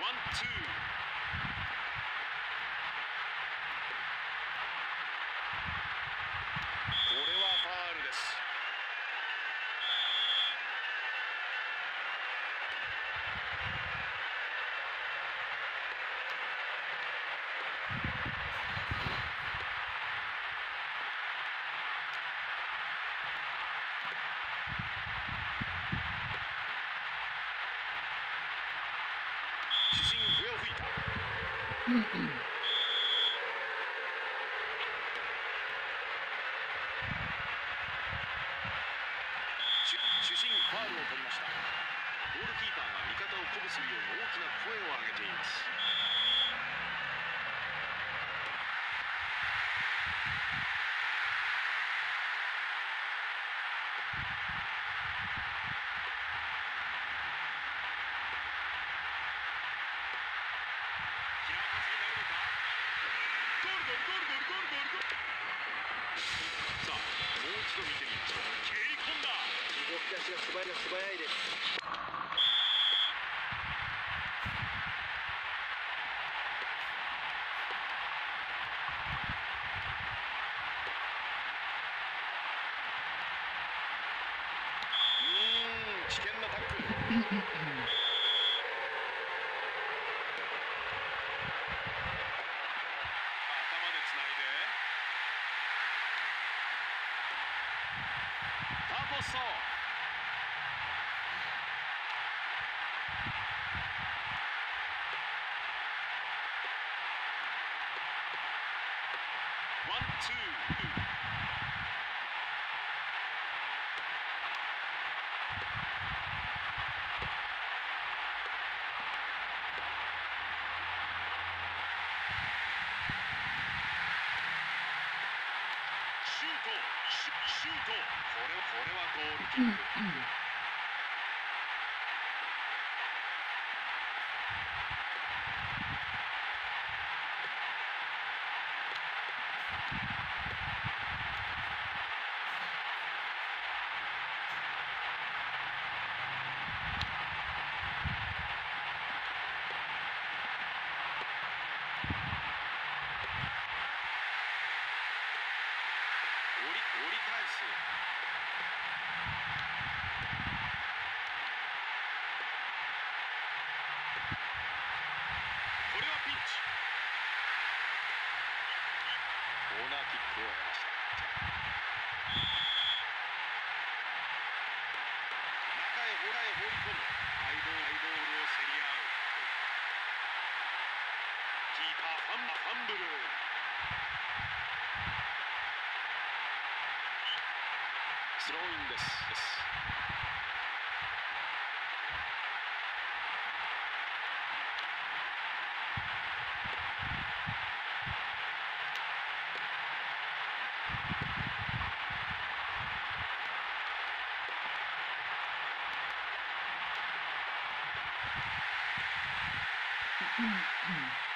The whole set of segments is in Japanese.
One, two. 主,主審ファールを取りました。ゴールキーパーが味方を鼓舞するように大きな声を上げています。危険なタックル頭でつないでタソワンツー。シュートこれはこれはゴールキック。Mm-hmm.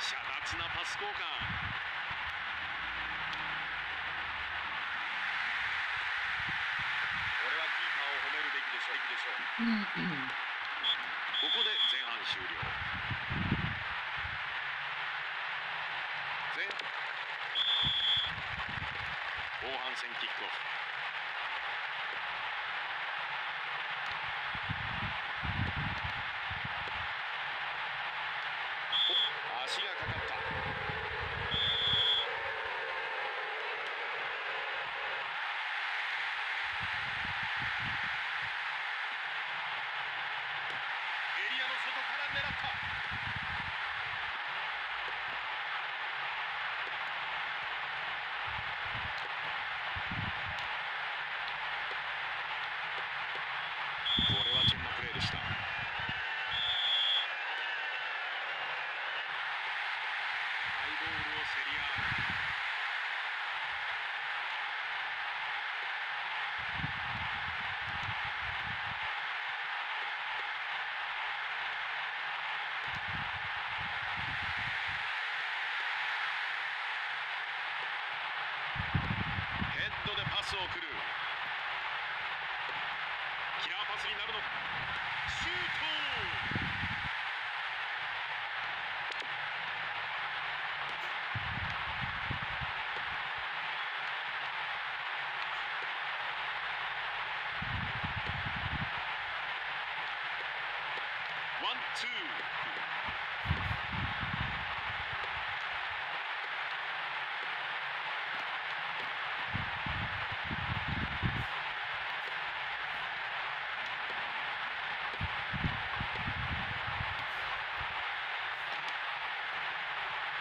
遮奪なパス交換これはキーパーを褒めるべきでしょうでしょうここで前半終了。前後半戦キックオフお足がかかったエリアの外から狙ったこれはチェンのプレーでしたハイボールを競り合うヘッドでパスを送る。キラーパスになるのか。シュートワンツー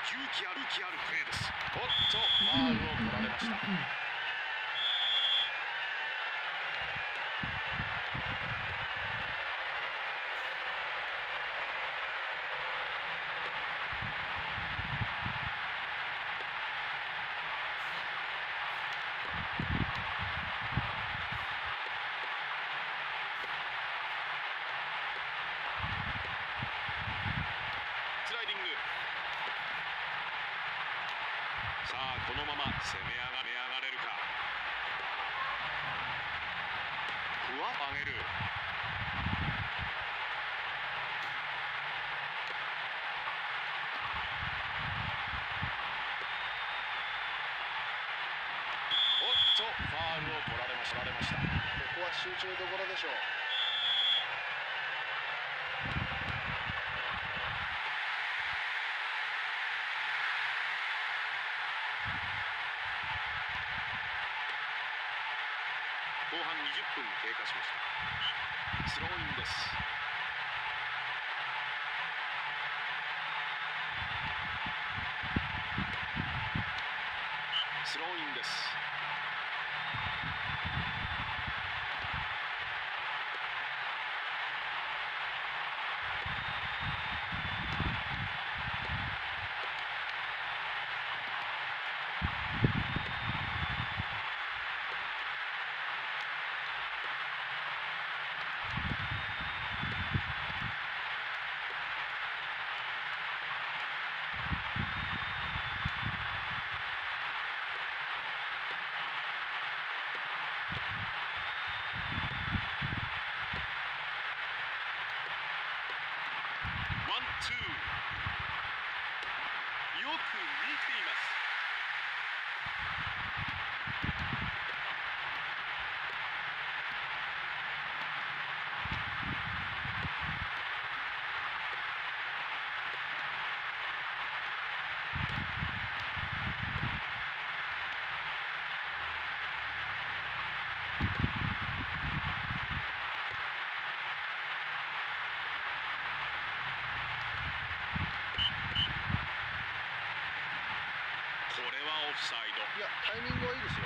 勇気ある勇気あるプレーです。おっとファールを取られましたスライディングさあこのまま攻め上がめ上がれるかふわっ上げるおっとファールを取られました取られました。ここは集中どころでしょう。後半20分経過しました。スローインです。スローインです。ワンツーよく見ていますこれはオフサイド。いやタイミングはいいですよ。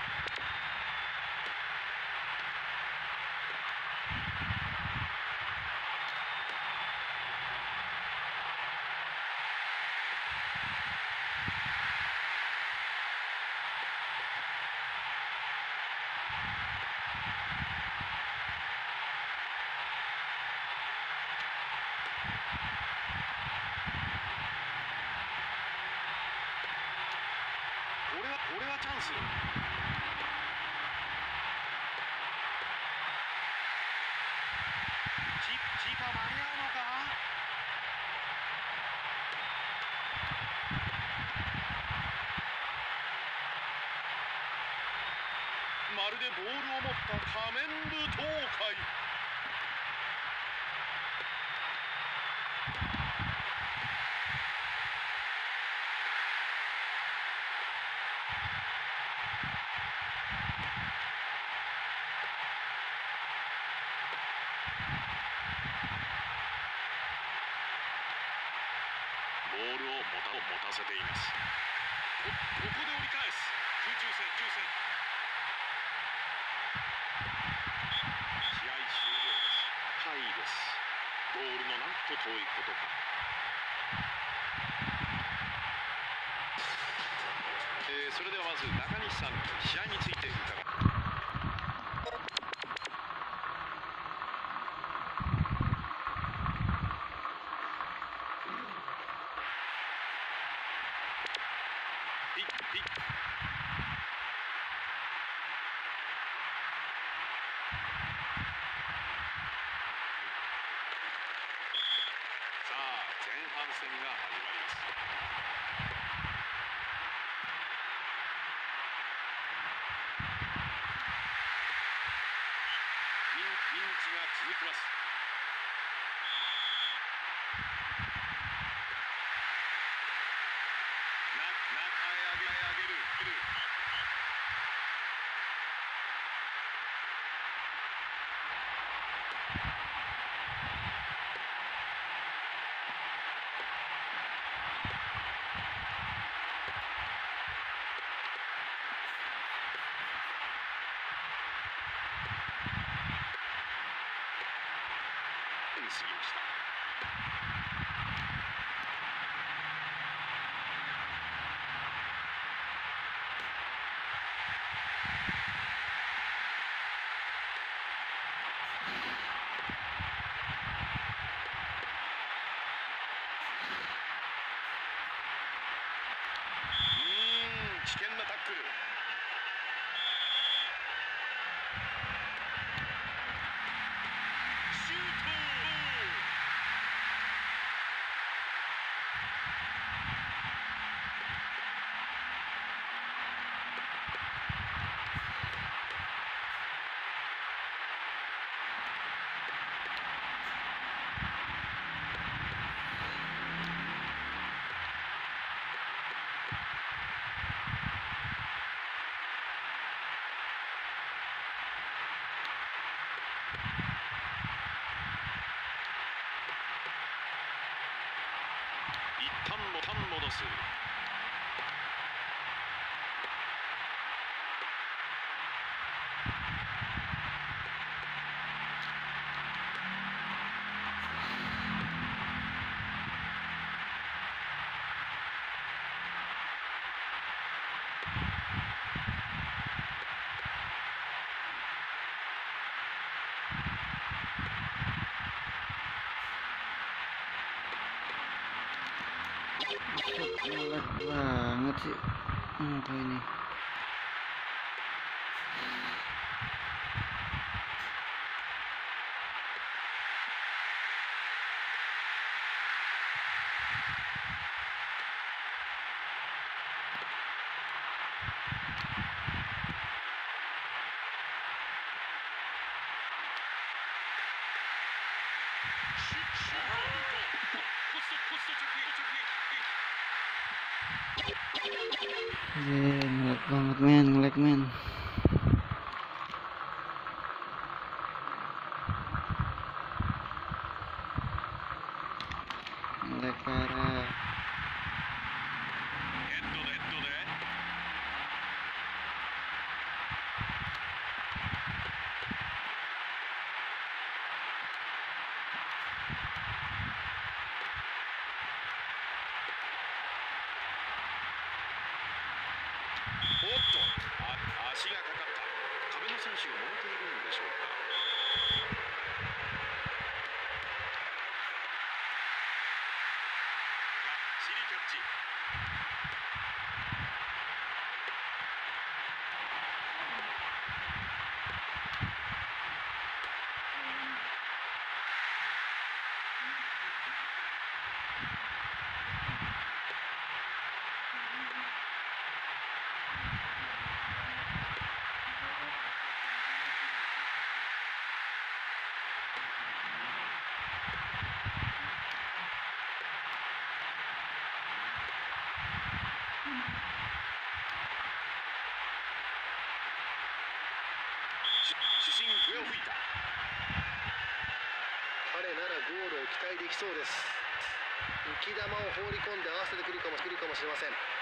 まるでボールを持った仮面舞踏会。続きます。一旦も、単戻す。banget sih. Apa ini? Yeah, ngelag banget men, ngelag men. 主審笛を吹いた彼ならゴールを期待できそうです。浮き球を放り込んで合わせてくるかもしれません。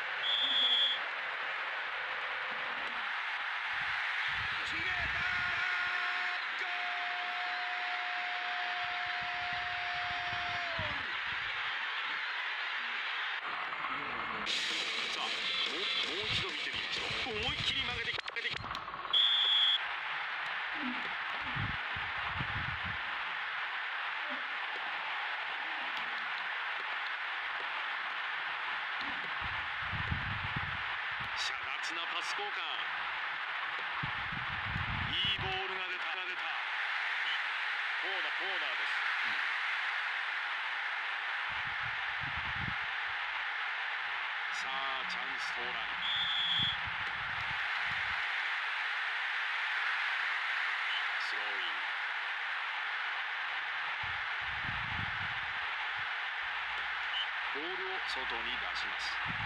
外に出します。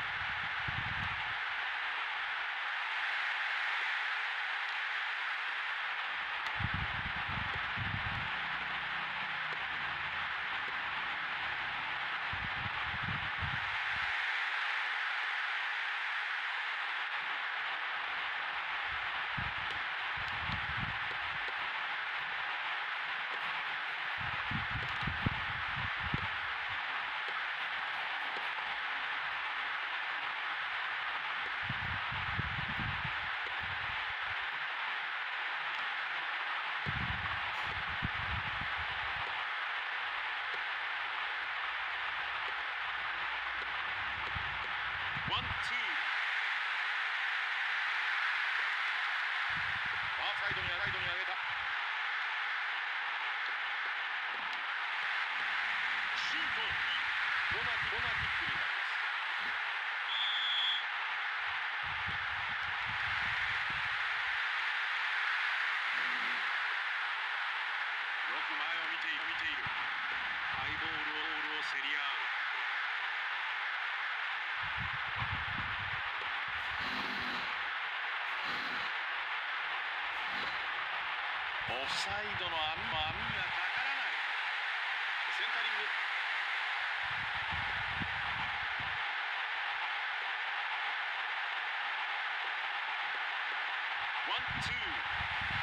One, two. オフサイドの網も網がかからない。センタリング。ワンツー。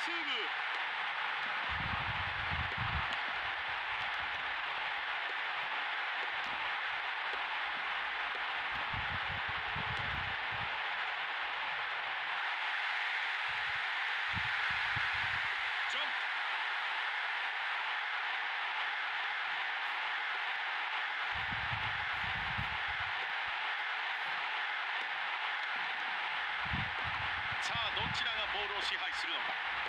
さあどちらがボールを支配するのか。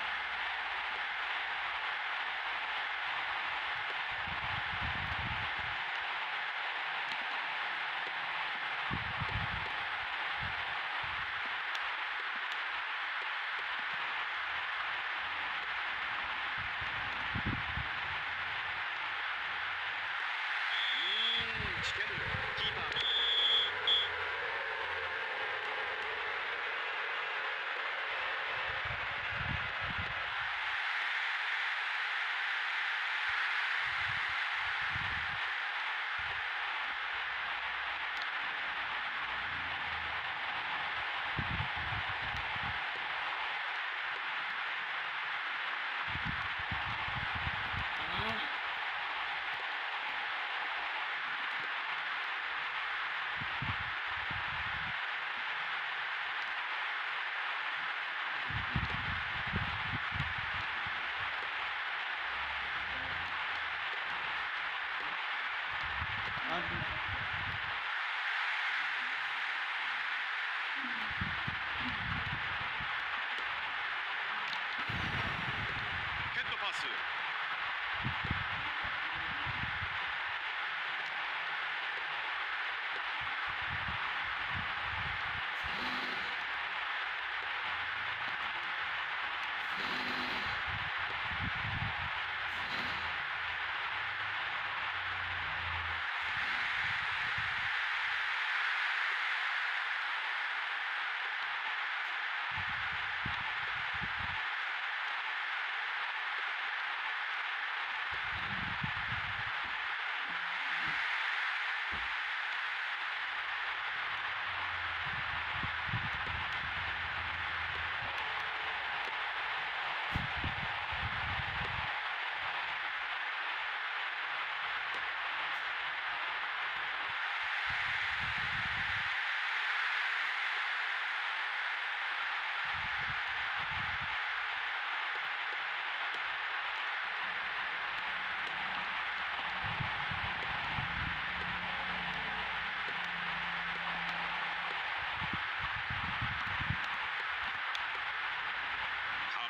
ヘ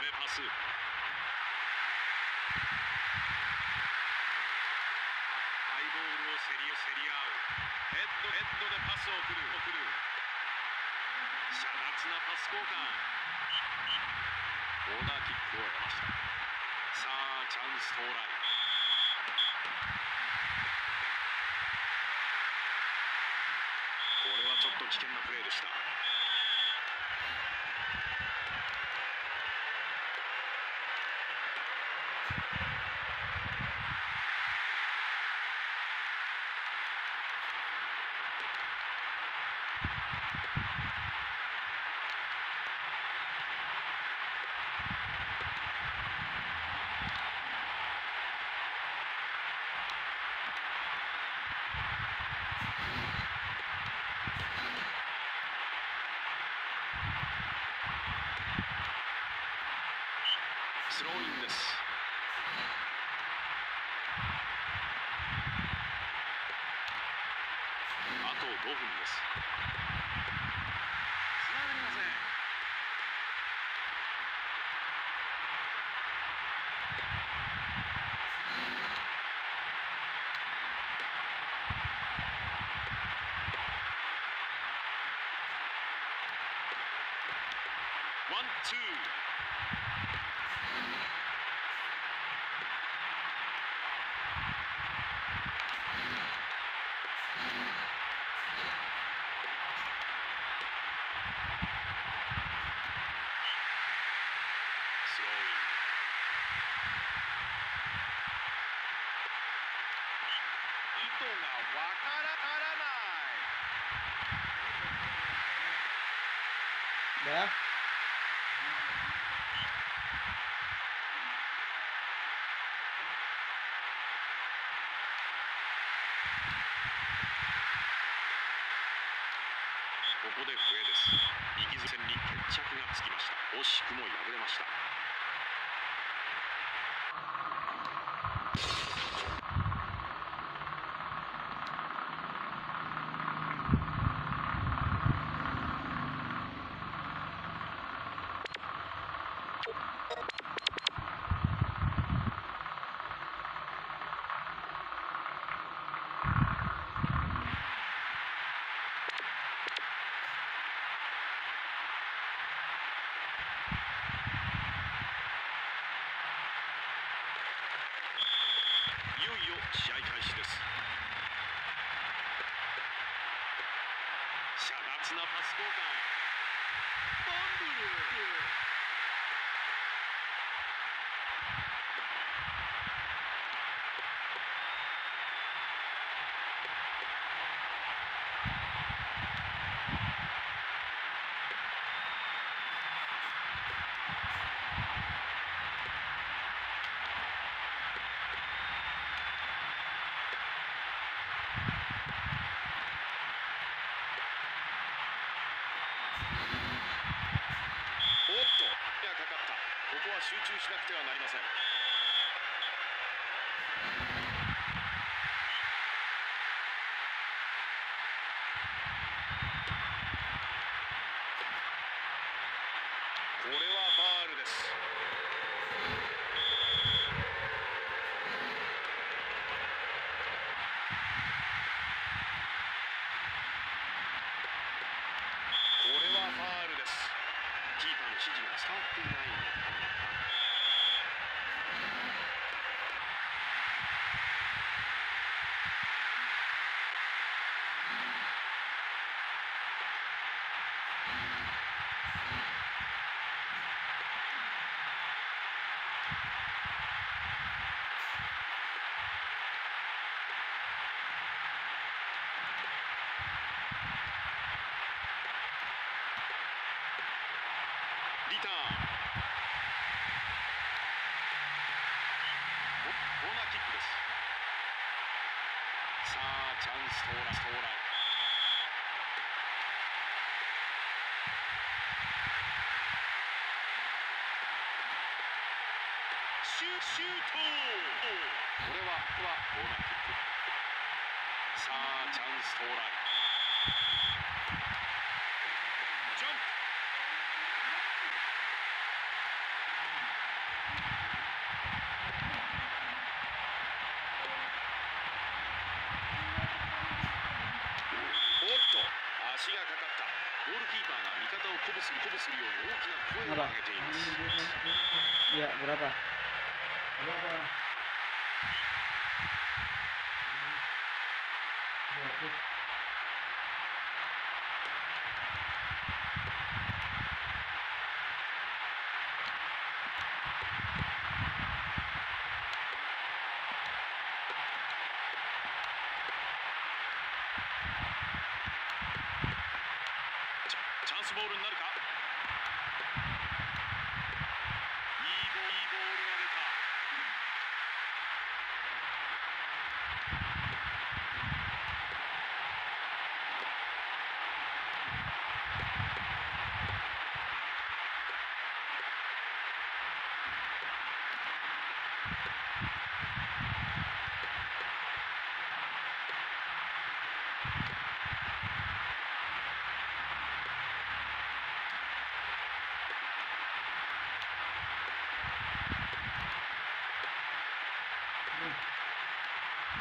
パス壁パスハイボールを競り競り合うヘッドヘッドでパスを送る送る。遮奪なパス交換。コーナーキックを得ました。さあチャンス到来。これはちょっと危険なプレーでした。One, two. Yeah. です。イギリス戦に決着がつきました。惜しくも敗れましたいよいよ試合開始です遮奪なパス交換ファンブルおっと手がかかったここは集中しなくてはなりませんこれはファールですこれはファールですキーパーの指示が伝わっていないのかリターン。コーナーキックですさあチャンス到来。到来シュシュートこれはこれはコーナーキック。さあチャンス到来。Berapa? Berapa?「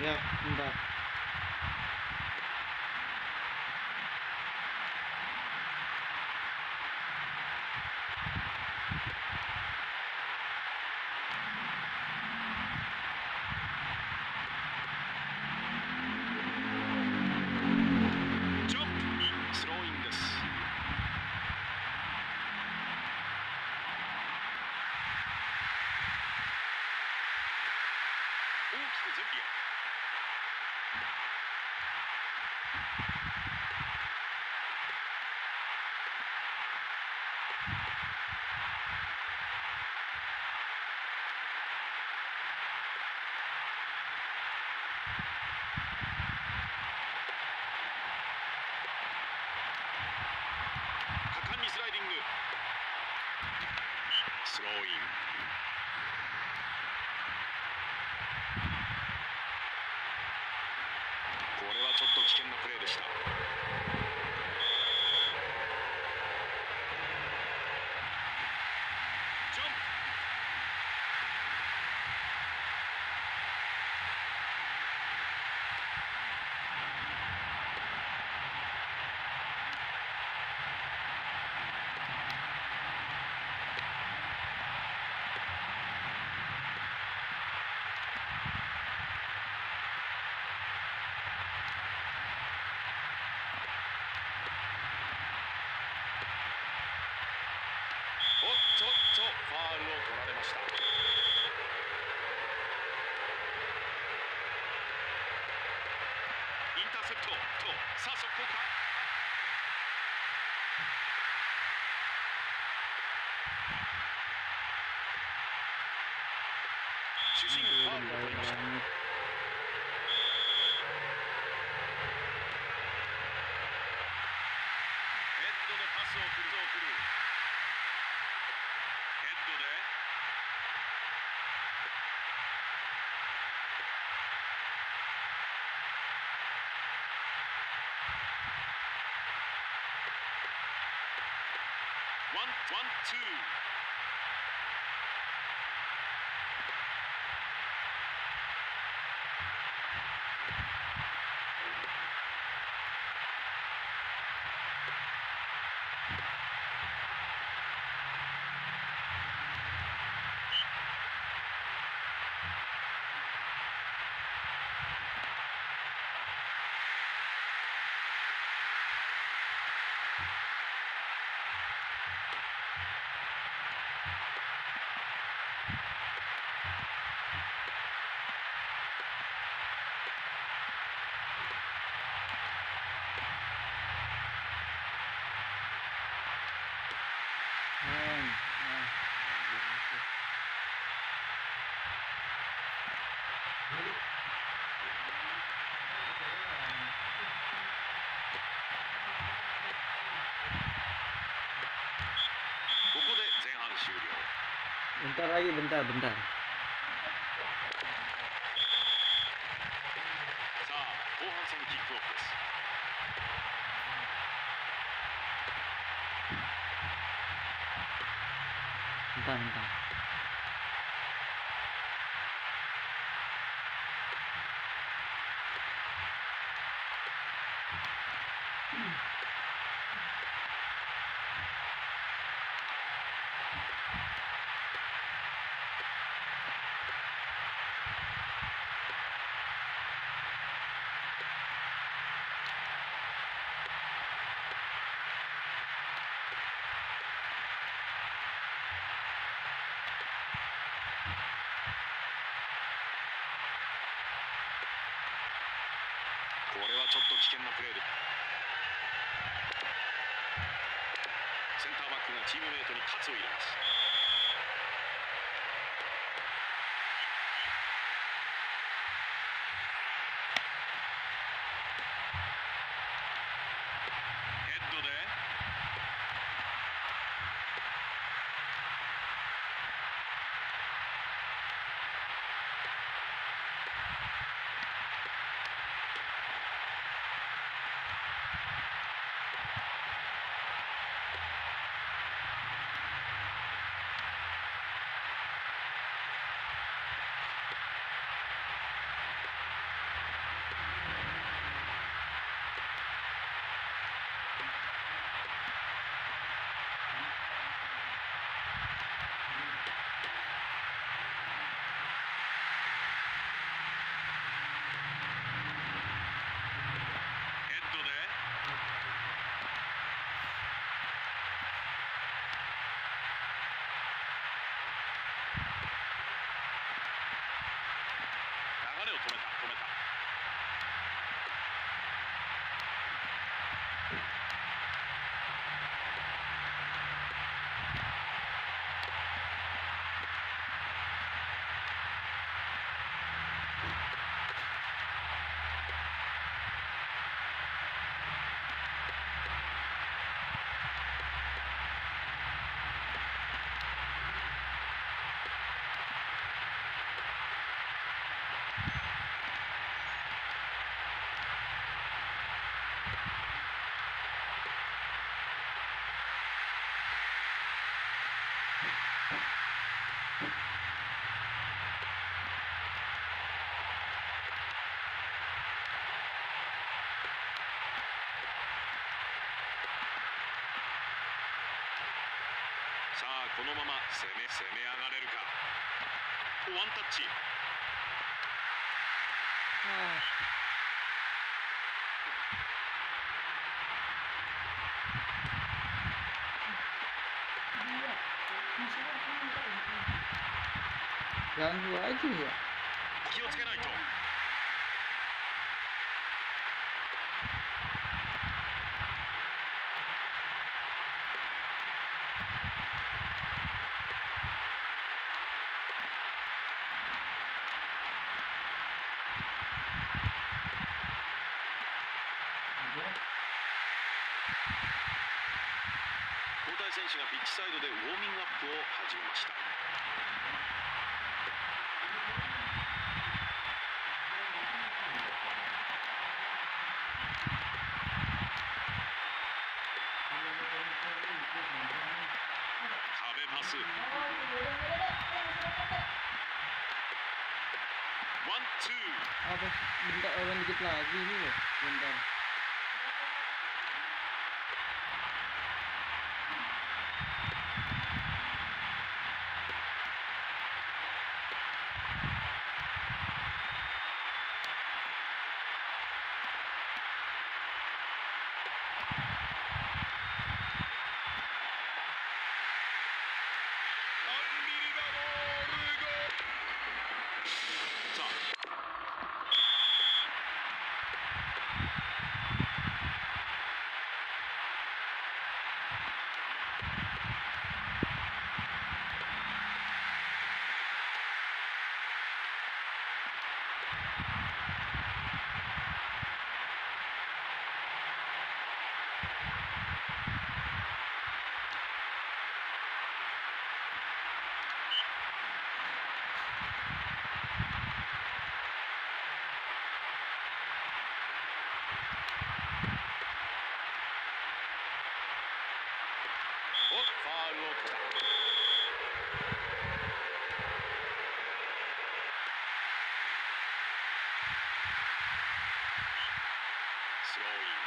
Yep, I'm back. これはちょっと危険なプレーでしたーインこれはちょっと危険なプレーでしたジャンプおっとっとファールを取られました。インターセプトとさあ速攻か。主審ファールを取りました。ヘッドでパスを振るぞ振る。ワン Bentar lagi, bentar, bentar. Bentar, bentar. ちょっと危険なプレーで。センターバックがチームメイトに喝を入れますヘッドでヘッドで流れさあこのまま攻め攻め上がれるか。ワンタッチ。気をつけないと。ピッチサイドでウォーミングアップを始めました。壁パスワンツース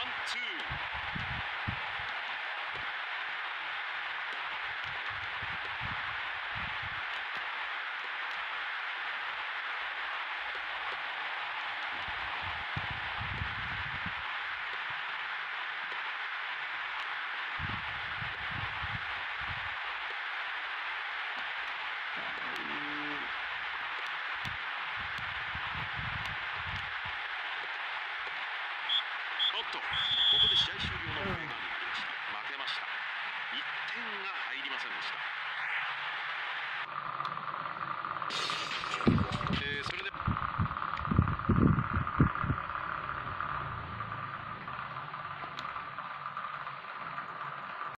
ローっと。ここで試合終了の笛が